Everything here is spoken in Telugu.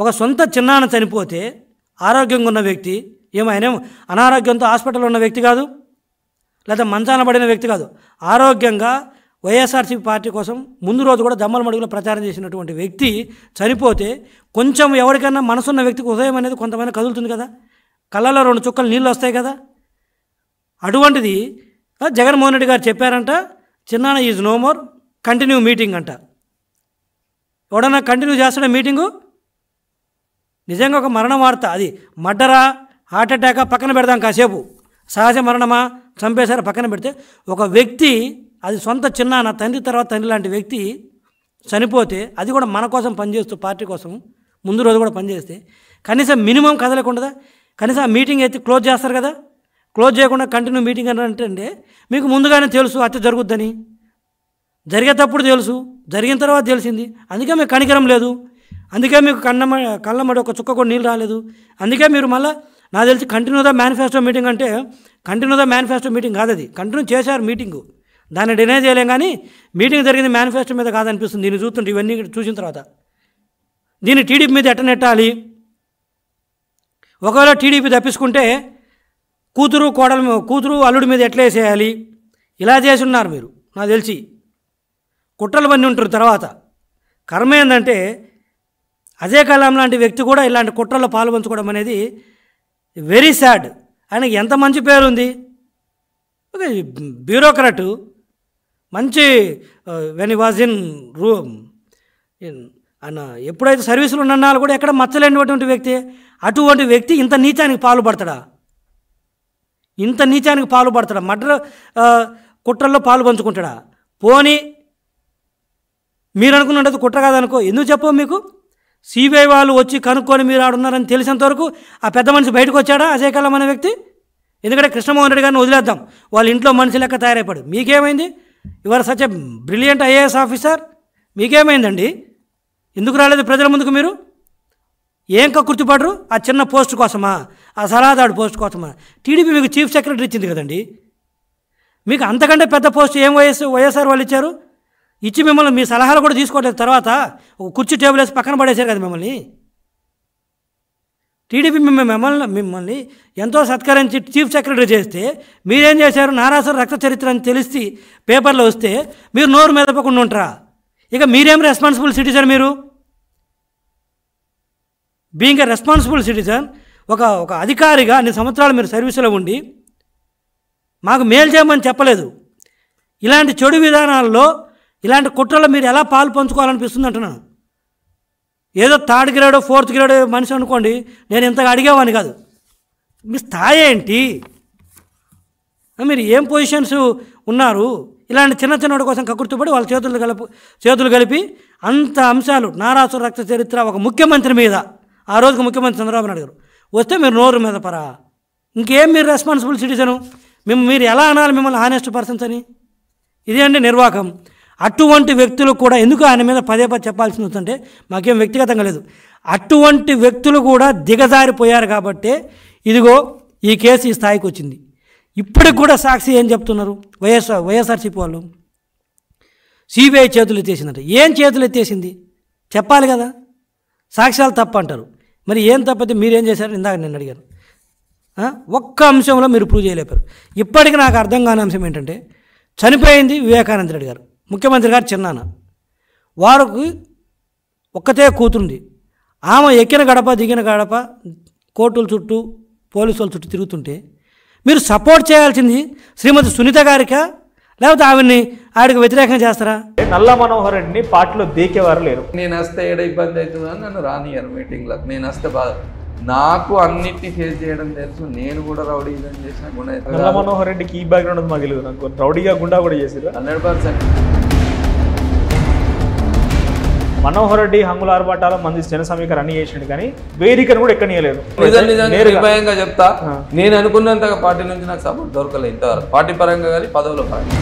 ఒక సొంత చిన్నాన్న చనిపోతే ఆరోగ్యంగా ఉన్న వ్యక్తి ఏమైనా అనారోగ్యంతో హాస్పిటల్లో ఉన్న వ్యక్తి కాదు లేదా మంచాన పడిన వ్యక్తి కాదు. ఆరోగ్యంగా వైఎస్ఆర్సీపీ పార్టీ కోసం ముందు రోజు కూడా దమ్మల మడుగులో ప్రచారం చేసినటువంటి వ్యక్తి చనిపోతే కొంచెం ఎవరికైనా మనసున్న వ్యక్తికి ఉదయం అనేది కొంతమంది కదులుతుంది కదా. కళ్ళలో రెండు చుక్కలు నీళ్ళు వస్తాయి కదా. అటువంటిది జగన్మోహన్ రెడ్డి గారు చెప్పారంట చిన్నాన్న is no more continue meeting అంట. ఎవడన్నా కంటిన్యూ చేస్తాడా మీటింగు? నిజంగా ఒక మరణ వార్త. అది మర్డరా హార్ట్ అటాకా పక్కన పెడదాం కాసేపు. సహజ మరణమా? చంపేశారా పక్కన పెడితే. ఒక వ్యక్తి అది సొంత చిన్నాన్న తండ్రి తర్వాత తండ్రి లాంటి వ్యక్తి చనిపోతే అది కూడా మన కోసం పనిచేస్తూ పార్టీ కోసం ముందు రోజు కూడా పనిచేస్తే కనీసం మినిమం కదలకుండా కనీసం ఆ మీటింగ్ అయితే క్లోజ్ చేస్తారు కదా? క్లోజ్ చేయకుండా కంటిన్యూ మీటింగ్ అని అంటే మీకు ముందుగానే తెలుసు హత్య జరుగుద్దని. జరిగేటప్పుడు తెలుసు జరిగిన తర్వాత తెలిసింది. అందుకే మీకు కనికరం లేదు. అందుకే మీకు కన్నమ కళ్ళమ్మడి ఒక చుక్క కూడా నీళ్ళు రాలేదు. అందుకే మీరు మళ్ళీ నాకు తెలిసి కంటిన్యూ ద మేనిఫెస్టో మీటింగ్ అంటే కంటిన్యూ ద మేనిఫెస్టో మీటింగ్ కాదు అది. కంటిన్యూ చేశారు మీటింగు దాన్ని డినై చేయలేం కానీ మీటింగ్ జరిగింది మేనిఫెస్టో మీద కాదనిపిస్తుంది. దీన్ని చూస్తుంటే ఇవన్నీ చూసిన తర్వాత. దీన్ని టీడీపీ మీద ఎట్ట నెట్టాలి? ఒకవేళ టీడీపీ తప్పించుకుంటే కూతురు కోడలు కూతురు అల్లుడి మీద ఎట్లా వేసేయాలి? ఇలా చేసి ఉన్నారు మీరు. నాకు తెలిసి. కుట్రలు పని ఉంటారు తర్వాత. కర్మ ఏంటంటే అజయ్ కలాం లాంటి వ్యక్తి కూడా ఇలాంటి కుట్రల్లో పాల్పంచుకోవడం అనేది వెరీ సాడ్ ఆయనకి ఎంత మంచి పేరు ఉంది ఒక బ్యూరోక్రాటు మంచి వెన్ వాజ్ ఇన్ రూ అన్న ఎప్పుడైతే సర్వీసులు ఉన్నన్నాళ్ళు కూడా ఎక్కడ మచ్చలేనటువంటి వ్యక్తి అటువంటి వ్యక్తి ఇంత నీచానికి పాల్పడతాడా? ఇంత నీచానికి పాల్పడతాడా? మర్డర్ uh, కుట్రల్లో పాలు పంచుకుంటాడా పోనీ మీరు అనుకున్నట్టు కుట్ర కాదనుకో ఎందుకు చెప్పవు మీకు? సిబిఐ వాళ్ళు వచ్చి కనుక్కొని మీరు ఆడున్నారని తెలిసినంత వరకు ఆ పెద్ద మనిషి బయటకు వచ్చాడా? అజయ్ కల్లం అనే వ్యక్తి? ఎందుకంటే కృష్ణమోహన్ రెడ్డి గారిని వదిలేద్దాం. వాళ్ళ ఇంట్లో మనిషి లెక్క తయారైపోయాడు. మీకేమైంది? ఇవాళ సచ్ బ్రిలియంట్ ఐఏఎస్ ఆఫీసర్ మీకేమైందండి? ఎందుకు రాలేదు ప్రజల ముందుకు మీరు? ఏం కక్కుర్తిపడరు ఆ చిన్న పోస్ట్ కోసమా? ఆ సలహాదారు పోస్ట్ కోసమా? టీడీపీ మీకు చీఫ్ సెక్రటరీ ఇచ్చింది కదండి. మీకు అంతకంటే పెద్ద పోస్ట్ ఏం వైఎస్ వైఎస్ఆర్ వాళ్ళు ఇచ్చారు? ఇచ్చి మిమ్మల్ని మీ సలహాలు కూడా తీసుకోవట్లేదు. తర్వాత ఒక కుర్చీ టేబుల్ వేసి పక్కన పడేశారు కదా మిమ్మల్ని? టీడీపీ మిమ్మల్ని మిమ్మల్ని మిమ్మల్ని ఎంతో సత్కరించి చీఫ్ సెక్రటరీ చేస్తే మీరేం చేశారు? నారాసుర రక్త చరిత్ర అని తెలిసి పేపర్లో వస్తే మీరు నోరు మెదపకుండా ఉంటారా? ఇక మీరేం రెస్పాన్సిబుల్ సిటిజన్ మీరు? బీయింగ్ ఎ రెస్పాన్సిబుల్ సిటిజన్ ఒక ఒక అధికారిగా అన్ని సంవత్సరాలు మీరు సర్వీసులో ఉండి మాకు మేలు చేయమని చెప్పలేదు. ఇలాంటి చెడు విధానాల్లో ఇలాంటి కుట్రలో మీరు ఎలా పాలు పంచుకోవాలనిపిస్తుంది అంటున్నాను. ఏదో థర్డ్ గ్రేడ్ ఫోర్త్ గ్రేడ్ మనిషి అనుకోండి నేను ఇంతగా అడిగేవాని కాదు. మీ స్థాయి ఏంటి? మీరు ఏం పొజిషన్స్ ఉన్నారు? ఇలాంటి చిన్న చిన్నోడి కోసం కక్కుర్తిపడి వాళ్ళ చేతులు కలిపి చేతులు కలిపి అంత అంశాలు నారాసు రక్త చరిత్ర ఒక ముఖ్యమంత్రి మీద ఆ రోజుకి ముఖ్యమంత్రి చంద్రబాబు నాయుడు గారు వస్తే మీరు నోరు మీద పరా. ఇంకేం మీరు రెస్పాన్సిబుల్ సిటిజను మేము మీరు ఎలా అనాలి మిమ్మల్ని హానెస్ట్ పర్సన్స్ అని? ఇదే అండి నిర్వాహకం అటువంటి వ్యక్తులు కూడా ఎందుకు ఆయన మీద పదే పదే చెప్పాల్సింది వస్తుంటే మాకేం వ్యక్తిగతంగా లేదు. అటువంటి వ్యక్తులు కూడా దిగజారిపోయారు కాబట్టే ఇదిగో ఈ కేసు ఈ స్థాయికి వచ్చింది. ఇప్పటికి కూడా సాక్షి ఏం చెప్తున్నారు? వైఎస్ఆర్ వైఎస్ఆర్సీపీ వాళ్ళు. సిబిఐ చేతులు ఎత్తేసిందంట. ఏం చేతులు ఎత్తేసింది? చెప్పాలి కదా. సాక్ష్యాలు తప్ప అంటారు. మరి ఏం తప్పైతే మీరేం చేశారు ఇందాక నేను అడిగాను ఒక్క అంశంలో మీరు ప్రూవ్ చేయలేపారు ఇప్పటికి నాకు అర్థం కాని అంశం ఏంటంటే చనిపోయింది వివేకానంద రెడ్డి గారు. ముఖ్యమంత్రి గారు చిన్నాన్న వారికి ఒక్కతే కూతురుంది ఆమె ఎక్కిన గడప దిగిన గడప కోర్టుల చుట్టూ పోలీసుల చుట్టూ తిరుగుతుంటే మీరు సపోర్ట్ చేయాల్సింది శ్రీమతి సునీత గారికా? లేకపోతే ఆవిడ్ని ఆవిడకి వ్యతిరేకంగా చేస్తారా? నల్ల మనోహర్ రెడ్డిని పార్టీలో దేకేవారు లేరు. నేను వస్తే ఏడ ఇబ్బంది అవుతుందని నన్ను రానియరు మీటింగ్లకు నేను వస్తే బాధ నాకు అన్నిటిని ఫేస్ చేయడం తెలుసు. నేను కూడా రౌడీ చేసిన నల్ల మనోహర్ రెడ్డికి ఈ బ్యాక్గ్రౌండ్ మాకు తెలియదు. నాకు రౌడీగా గుండా కూడా చేసిరు హండ్రెడ్ పర్సెంట్. మనోహర్ రెడ్డి హంగుల ఆర్భాటాల మంది జన సమీకరణ అన్ని చేసిండు కానీ వేదికను కూడా ఎక్కనీయలేదు నిజం నిర్భయంగా చెప్తా. నేను అనుకున్నంతగా పార్టీ నుంచి నాకు సపోర్ట్ దొరకలేదు ఇంతవరకు. పార్టీ పరంగా కానీ పదవుల పరంగా.